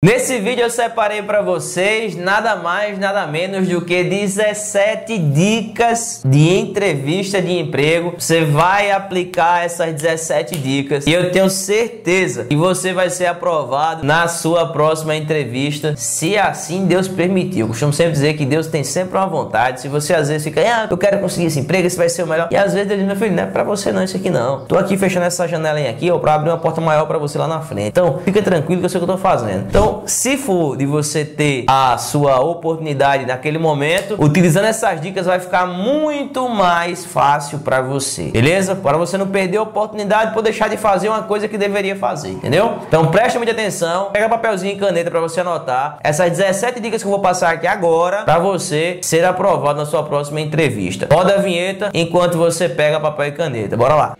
Nesse vídeo eu separei para vocês nada mais, nada menos do que 17 dicas de entrevista de emprego. Você vai aplicar essas 17 dicas e eu tenho certeza que você vai ser aprovado na sua próxima entrevista, se assim Deus permitir. Eu costumo sempre dizer que Deus tem sempre uma vontade. Se você às vezes fica, ah, eu quero conseguir esse emprego, esse vai ser o melhor. E às vezes Deus diz, meu filho, não é para você não, isso aqui não. Tô aqui fechando essa janelinha aqui, ó, para abrir uma porta maior para você lá na frente. Então, fica tranquilo que eu sei o que eu tô fazendo. Então, então, se for de você ter a sua oportunidade naquele momento, utilizando essas dicas vai ficar muito mais fácil para você, beleza? Para você não perder a oportunidade por deixar de fazer uma coisa que deveria fazer, entendeu? Então, preste muita atenção, pega papelzinho e caneta para você anotar essas 17 dicas que eu vou passar aqui agora para você ser aprovado na sua próxima entrevista. Roda a vinheta enquanto você pega papel e caneta. Bora lá.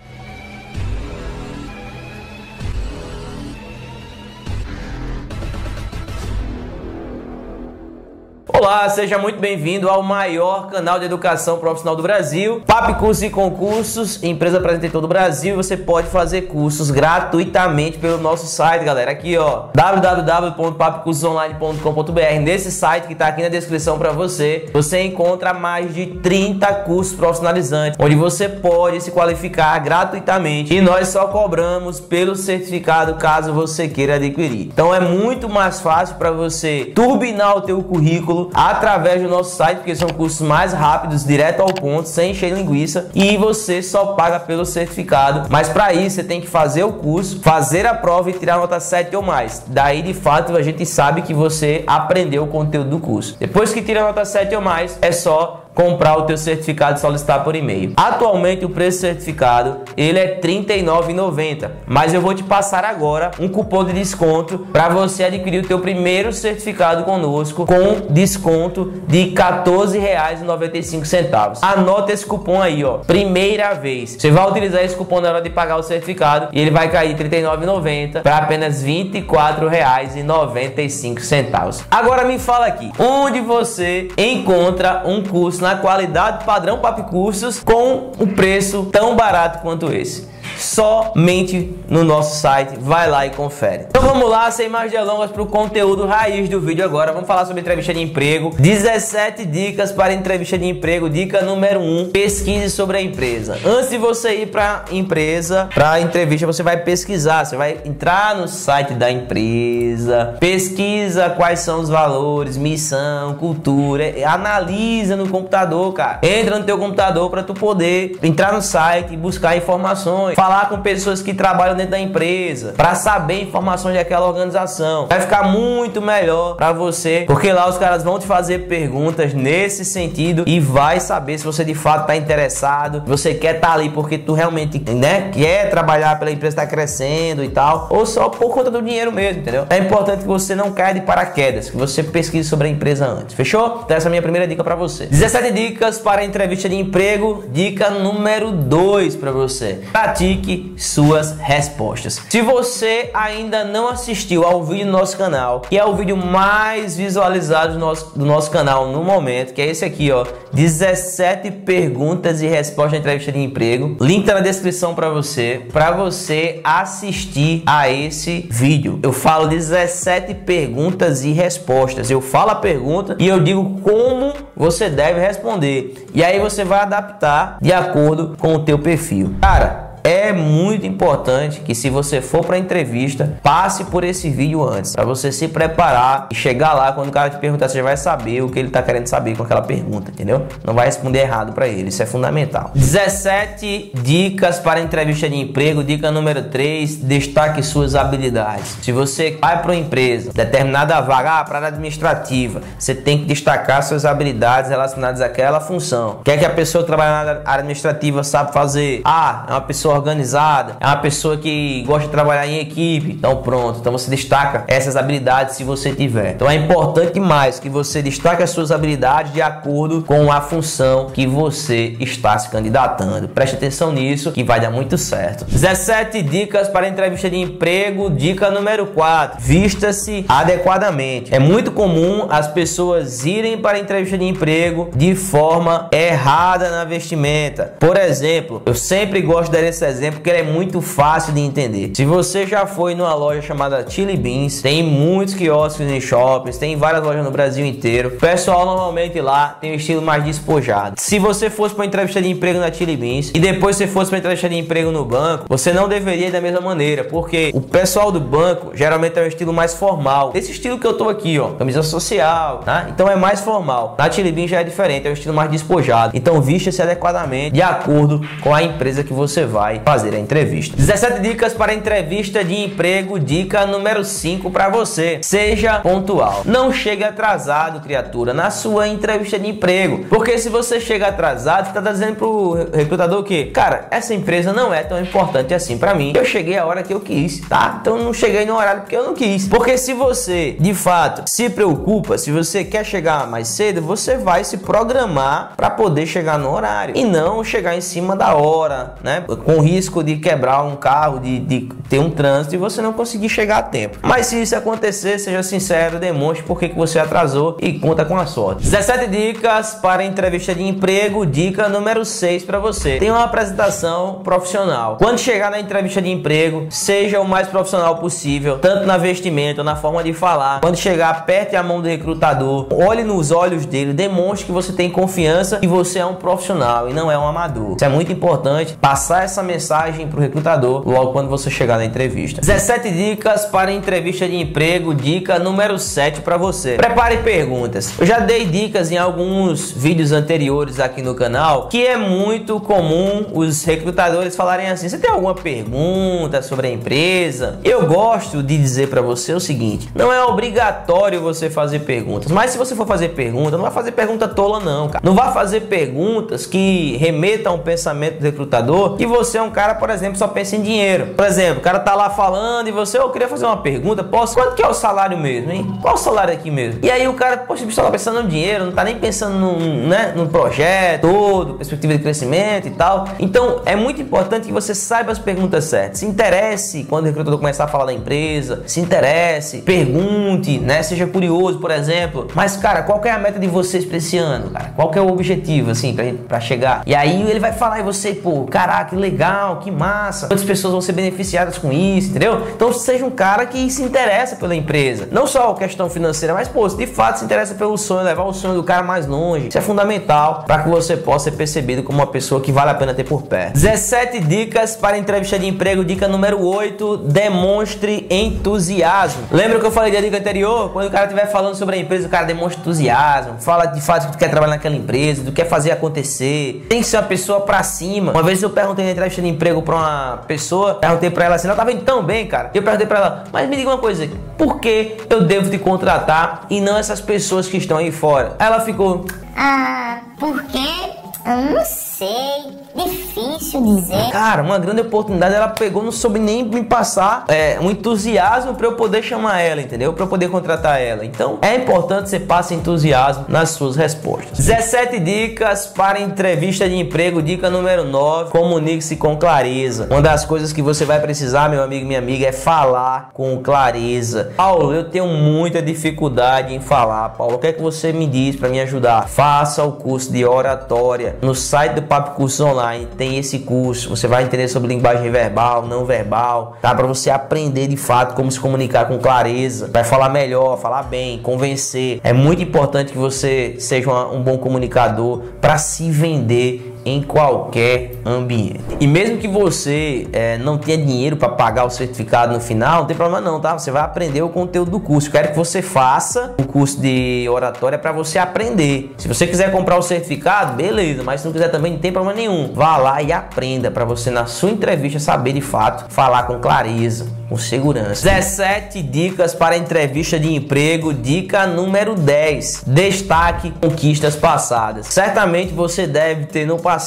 Olá, seja muito bem-vindo ao maior canal de educação profissional do Brasil, PAP Cursos e Concursos, empresa presente em todo o Brasil. Você pode fazer cursos gratuitamente pelo nosso site, galera. Aqui, ó, www.papcursosonline.com.br. Nesse site que está aqui na descrição para você, você encontra mais de 30 cursos profissionalizantes, onde você pode se qualificar gratuitamente e nós só cobramos pelo certificado caso você queira adquirir. Então é muito mais fácil para você turbinar o teu currículo através do nosso site, porque são cursos mais rápidos, direto ao ponto, sem encher linguiça e você só paga pelo certificado. Mas para isso você tem que fazer o curso, fazer a prova e tirar nota 7 ou mais. Daí de fato a gente sabe que você aprendeu o conteúdo do curso. Depois que tira nota 7 ou mais, é só comprar o teu certificado e solicitar por e-mail. Atualmente o preço certificado ele é R$ 39,90, mas eu vou te passar agora um cupom de desconto para você adquirir o teu primeiro certificado conosco com desconto de R$ 14,95. Anota esse cupom aí, ó. Primeira vez. Você vai utilizar esse cupom na hora de pagar o certificado e ele vai cair R$ 39,90 para apenas R$ 24,95. Agora me fala aqui, onde você encontra um curso na qualidade padrão Papi Cursos com um preço tão barato quanto esse somente no nosso site. Vai lá e confere. Então vamos lá, sem mais delongas, para o conteúdo raiz do vídeo agora. Vamos falar sobre entrevista de emprego. 17 dicas para entrevista de emprego. Dica número 1, pesquise sobre a empresa. Antes de você ir para empresa, para entrevista, você vai pesquisar. Você vai entrar no site da empresa, pesquisa quais são os valores, missão, cultura, analisa no computador, cara. Entra no teu computador para tu poder entrar no site e buscar informações falar com pessoas que trabalham dentro da empresa, para saber informações daquela organização. Vai ficar muito melhor para você, porque lá os caras vão te fazer perguntas nesse sentido e vai saber se você de fato está interessado, você quer estar tá ali porque tu realmente, né, quer trabalhar pela empresa está crescendo e tal, ou só por conta do dinheiro mesmo, entendeu? É importante que você não caia de paraquedas, que você pesquise sobre a empresa antes. Fechou? Então essa é a minha primeira dica para você. 17 dicas para entrevista de emprego. Dica número 2 para você. Pratique suas respostas. Se você ainda não assistiu ao vídeo do nosso canal, que é o vídeo mais visualizado do nosso, do nosso canal no momento, que é esse aqui, ó, 17 perguntas e respostas na entrevista de emprego. Link tá na descrição para você, para você assistir a esse vídeo. Eu falo 17 perguntas e respostas. Eu falo a pergunta e eu digo como você deve responder. E aí você vai adaptar de acordo com o teu perfil. Cara, é muito importante que se você for para entrevista, passe por esse vídeo antes, para você se preparar e chegar lá quando o cara te perguntar, você já vai saber o que ele está querendo saber com aquela pergunta, entendeu? Não vai responder errado para ele, isso é fundamental. 17 dicas para entrevista de emprego. Dica número 3, destaque suas habilidades. Se você vai para uma empresa, determinada vaga, ah, para área administrativa, você tem que destacar suas habilidades relacionadas àquela função. O que é que a pessoa que trabalha na área administrativa sabe fazer? Ah, é uma pessoa organizada, é uma pessoa que gosta de trabalhar em equipe. Então pronto, então você destaca essas habilidades se você tiver. Então é importante mais que você destaque as suas habilidades de acordo com a função que você está se candidatando. Preste atenção nisso que vai dar muito certo. 17 dicas para entrevista de emprego. Dica número 4: vista-se adequadamente. É muito comum as pessoas irem para entrevista de emprego de forma errada na vestimenta. Por exemplo, eu sempre gosto dar esse exemplo porque ele é muito fácil de entender. Se você já foi numa loja chamada Chili Beans, tem muitos quiosques em shoppings, tem várias lojas no Brasil inteiro. O pessoal normalmente lá tem um estilo mais despojado. Se você fosse para entrevista de emprego na Chili Beans e depois você fosse para entrevista de emprego no banco, você não deveria ir da mesma maneira, porque o pessoal do banco geralmente é um estilo mais formal. Esse estilo que eu tô aqui, ó, camisa social, tá? Então é mais formal. Na Chili Beans já é diferente, é um estilo mais despojado. Então vista-se adequadamente de acordo com a empresa que você vai fazer a entrevista. 17 dicas para entrevista de emprego, dica número 5 para você. Seja pontual. Não chegue atrasado, criatura, na sua entrevista de emprego. Porque se você chega atrasado, tá dizendo pro recrutador que, cara, essa empresa não é tão importante assim para mim. Eu cheguei a hora que eu quis, tá? Então não cheguei no horário porque eu não quis. Porque se você, de fato, se preocupa, se você quer chegar mais cedo, você vai se programar para poder chegar no horário e não chegar em cima da hora, né? Com risco de quebrar um carro, de, de ter um trânsito e você não conseguir chegar a tempo. Mas se isso acontecer, seja sincero, demonstre por que você atrasou e conta com a sorte. 17 dicas para entrevista de emprego. Dica número 6 para você. Tem uma apresentação profissional. Quando chegar na entrevista de emprego, seja o mais profissional possível, tanto na vestimenta, na forma de falar. Quando chegar, aperte a mão do recrutador, olhe nos olhos dele, demonstre que você tem confiança e você é um profissional e não é um amador. Isso é muito importante, passar essa mensagem para o recrutador logo quando você chegar na entrevista. 17 dicas para entrevista de emprego, dica número 7 para você. Prepare perguntas. Eu já dei dicas em alguns vídeos anteriores aqui no canal que é muito comum os recrutadores falarem assim: "Você tem alguma pergunta sobre a empresa?". Eu gosto de dizer para você o seguinte: não é obrigatório você fazer perguntas, mas se você for fazer pergunta, não vai fazer pergunta tola não, cara. Não vai fazer perguntas que remetam ao pensamento do recrutador que você é um cara, por exemplo, só pensa em dinheiro. Por exemplo, o cara tá lá falando e você, eu queria fazer uma pergunta, posso? Quanto que é o salário mesmo, hein? Qual o salário aqui mesmo? E aí o cara, poxa, bicho tá pensando no dinheiro, não tá nem pensando num, né, num projeto todo, perspectiva de crescimento e tal. Então, é muito importante que você saiba as perguntas certas. Se interesse quando o recrutador começar a falar da empresa, se interesse, pergunte, né? Seja curioso, por exemplo. Mas, cara, qual é a meta de vocês para esse ano, cara? Qual é o objetivo, assim, para chegar? E aí ele vai falar e você, pô, caraca, legal, que massa. Quantas pessoas vão ser beneficiadas com isso, entendeu? Então seja um cara que se interessa pela empresa. Não só a questão financeira, mas, pô, de fato se interessa pelo sonho, levar o sonho do cara mais longe. Isso é fundamental para que você possa ser percebido como uma pessoa que vale a pena ter por perto. 17 dicas para entrevista de emprego. Dica número 8: demonstre entusiasmo. Lembra que eu falei da dica anterior? Quando o cara estiver falando sobre a empresa, o cara demonstra entusiasmo, fala de fato que tu quer trabalhar naquela empresa, tu quer fazer acontecer. Tem que ser uma pessoa pra cima. Uma vez eu perguntei na entrevista de emprego pra uma pessoa, perguntei pra ela assim, ela tava indo tão bem, cara. Eu perguntei pra ela, mas me diga uma coisa, por que eu devo te contratar e não essas pessoas que estão aí fora? Ela ficou, ah, porque eu não sei difícil dizer. Cara, uma grande oportunidade, ela pegou, não soube nem me passar é, um entusiasmo para eu poder chamar ela, entendeu? Para eu poder contratar ela. Então, é importante você passe entusiasmo nas suas respostas. 17 dicas para entrevista de emprego. Dica número 9: comunique-se com clareza. Uma das coisas que você vai precisar, meu amigo, minha amiga, é falar com clareza. Paulo, eu tenho muita dificuldade em falar. Paulo, o que é que você me diz para me ajudar? Faça o curso de oratória no site do Papo Curso Online online, tem esse curso, você vai entender sobre linguagem verbal, não verbal, tá? Para você aprender de fato como se comunicar com clareza, vai falar melhor, falar bem, convencer. É muito importante que você seja um bom comunicador para se vender em qualquer ambiente. E mesmo que você é, não tenha dinheiro para pagar o certificado no final, não tem problema não, tá? Você vai aprender o conteúdo do curso. Quero que você faça o curso de oratória para você aprender. Se você quiser comprar o certificado, beleza, mas se não quiser também não tem problema nenhum. Vá lá e aprenda para você na sua entrevista saber de fato falar com clareza com segurança. 17 dicas para entrevista de emprego. Dica número 10: destaque conquistas passadas. Certamente você deve ter no passado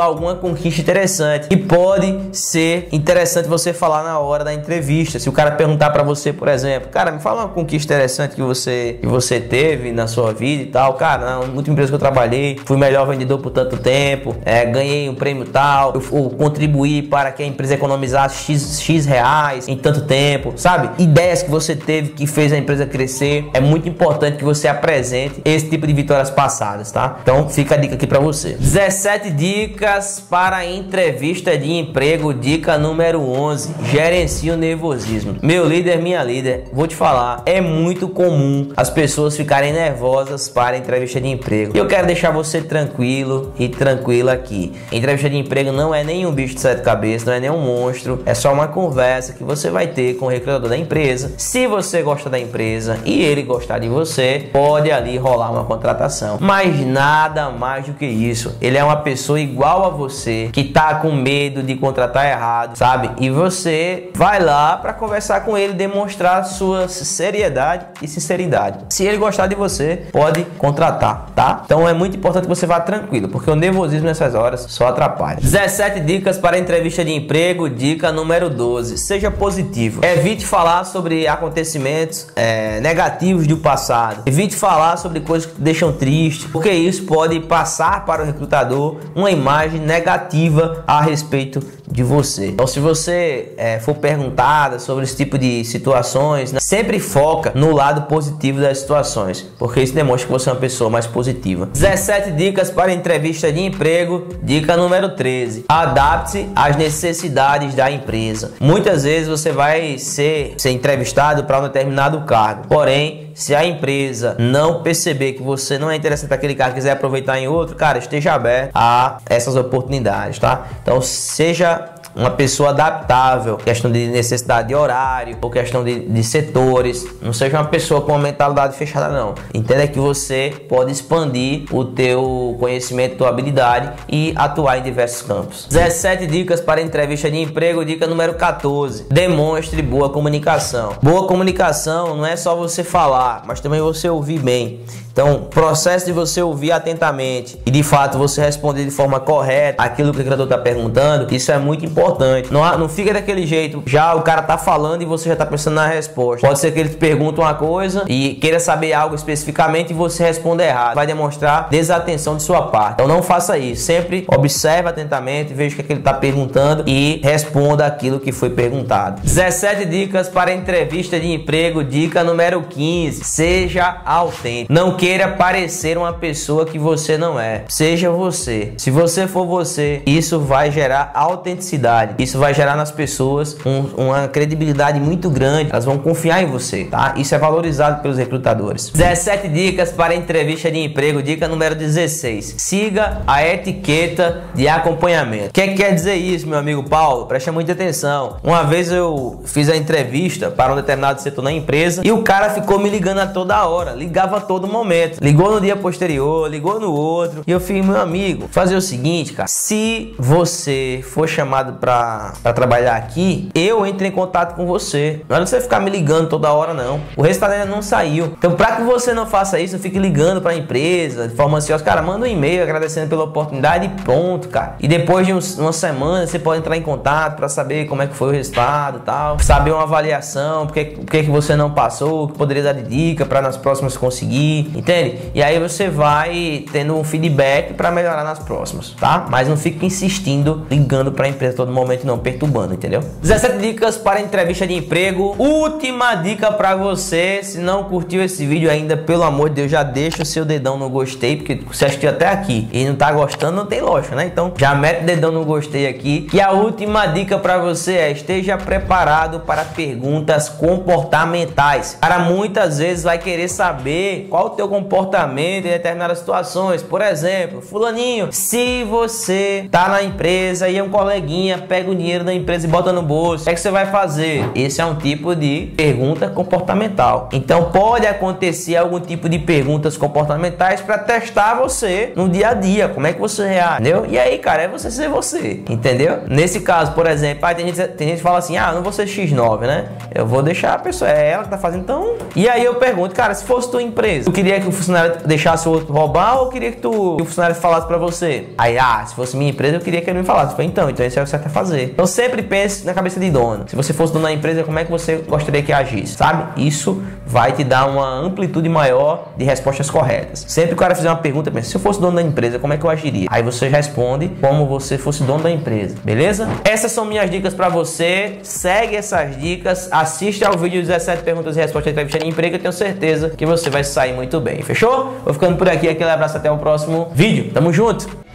alguma conquista interessante e pode ser interessante você falar na hora da entrevista. Se o cara perguntar para você, por exemplo, cara, me fala uma conquista interessante que você que você teve na sua vida e tal. Cara, na última empresa que eu trabalhei, fui melhor vendedor por tanto tempo, é, ganhei um prêmio tal, eu, contribuí para que a empresa economizasse X, X reais. Então tanto tempo, sabe? Ideias que você teve que fez a empresa crescer. É muito importante que você apresente esse tipo de vitórias passadas, tá? Então fica a dica aqui para você. 17 dicas para entrevista de emprego. Dica número 11: gerencie o nervosismo. Meu líder, minha líder, vou te falar, é muito comum as pessoas ficarem nervosas para entrevista de emprego. E eu quero deixar você tranquilo e tranquila aqui. Entrevista de emprego não é nenhum bicho de sete cabeças, não é nenhum monstro, é só uma conversa que você vai ter com o recrutador da empresa. Se você gosta da empresa e ele gostar de você, pode ali rolar uma contratação. Mas nada mais do que isso. Ele é uma pessoa igual a você que tá com medo de contratar errado, sabe? E você vai lá para conversar com ele, demonstrar sua seriedade e sinceridade. Se ele gostar de você, pode contratar, tá? Então é muito importante que você vá tranquilo, porque o nervosismo nessas horas só atrapalha. 17 dicas para entrevista de emprego. Dica número 12: seja positivo. Evite falar sobre acontecimentos é, negativos do passado. Evite falar sobre coisas que te deixam triste, porque isso pode passar para o recrutador uma imagem negativa a respeito de você. Então, se você é, for perguntada sobre esse tipo de situações, né, sempre foca no lado positivo das situações, porque isso demonstra que você é uma pessoa mais positiva. 17 dicas para entrevista de emprego. Dica número 13: adapte-se às necessidades da empresa. Muitas vezes você vai ser, ser entrevistado para um determinado cargo, porém, se a empresa não perceber que você não é interessante para aquele cargo, quiser aproveitar em outro, cara, esteja aberto a essas oportunidades, tá? Então, seja uma pessoa adaptável, questão de necessidade de horário ou questão de, de setores. Não seja uma pessoa com uma mentalidade fechada, não. Entenda que você pode expandir o teu conhecimento, tua habilidade e atuar em diversos campos. 17 dicas para entrevista de emprego. Dica número 14. Demonstre boa comunicação. Boa comunicação não é só você falar, mas também você ouvir bem. Então, processo de você ouvir atentamente e de fato você responder de forma correta aquilo que o criador está perguntando, isso é muito importante. Não, não fica daquele jeito, já o cara tá falando e você já tá pensando na resposta. Pode ser que ele te pergunte uma coisa e queira saber algo especificamente e você responda errado. Vai demonstrar desatenção de sua parte. Então não faça isso. Sempre observe atentamente, veja o que, é que ele está perguntando e responda aquilo que foi perguntado. 17 dicas para entrevista de emprego. Dica número 15. Seja autêntico. Não queira queira parecer uma pessoa que você não é. Seja você. Se você for você, isso vai gerar autenticidade. Isso vai gerar nas pessoas um, uma credibilidade muito grande. Elas vão confiar em você, tá? Isso é valorizado pelos recrutadores. 17 dicas para entrevista de emprego. Dica número 16. Siga a etiqueta de acompanhamento. O que, que quer dizer isso, meu amigo Paulo? Preste muita atenção. Uma vez eu fiz a entrevista para um determinado setor na empresa e o cara ficou me ligando a toda hora. Ligava a todo momento momento, ligou no dia posterior, ligou no outro. E eu fiz, meu amigo, fazer o seguinte, cara. Se você for chamado pra, pra trabalhar aqui, eu entro em contato com você. Não é você ficar me ligando toda hora, não. O resultado ainda não saiu. Então, pra que você não faça isso, fique ligando pra empresa de forma ansiosa. Cara, manda um e-mail agradecendo pela oportunidade e pronto, cara. E depois de uns, uma semana, você pode entrar em contato pra saber como é que foi o resultado e tal. Saber uma avaliação, porque, porque que você não passou, que poderia dar de dica para nas próximas conseguir. Entende? E aí você vai tendo um feedback para melhorar nas próximas, tá? Mas não fique insistindo, ligando para a empresa todo momento, não, perturbando, entendeu? 17 dicas para entrevista de emprego. Última dica para você, se não curtiu esse vídeo ainda, pelo amor de Deus, já deixa o seu dedão no gostei, porque você assistiu até aqui e não tá gostando, não tem lógica, né? Então já mete o dedão no gostei aqui. E a última dica para você é esteja preparado para perguntas comportamentais. Para muitas vezes vai querer saber qual o teu comportamento em determinadas situações. Por exemplo, fulaninho, se você tá na empresa e um coleguinha pega o dinheiro da empresa e bota no bolso, o que, é que você vai fazer? Esse é um tipo de pergunta comportamental. Então pode acontecer algum tipo de perguntas comportamentais para testar você no dia a dia, como é que você reage, entendeu? E aí, cara, é você ser você, entendeu? Nesse caso, por exemplo, aí tem gente, tem gente que fala assim, ah, não vou ser X9, né? Eu vou deixar a pessoa, é ela que tá fazendo, então... E aí eu pergunto, cara, se fosse tua empresa, tu queria que o funcionário deixasse o outro roubar ou queria que, tu, que o funcionário falasse para você? Aí, ah, se fosse minha empresa, eu queria que ele me falasse. Falei, então, então esse é o certo a fazer. Então sempre pense na cabeça de dono. Se você fosse dono da empresa, como é que você gostaria que agisse? Sabe? Isso vai te dar uma amplitude maior de respostas corretas. Sempre que o cara fizer uma pergunta, pense, se eu fosse dono da empresa, como é que eu agiria? Aí você responde como você fosse dono da empresa, beleza? Essas são minhas dicas para você. Segue essas dicas, assiste ao vídeo 17 perguntas e respostas da entrevista de emprego. Eu tenho certeza que você vai sair muito bem. Fechou? Vou ficando por aqui. Aquele abraço até o próximo vídeo. Tamo junto!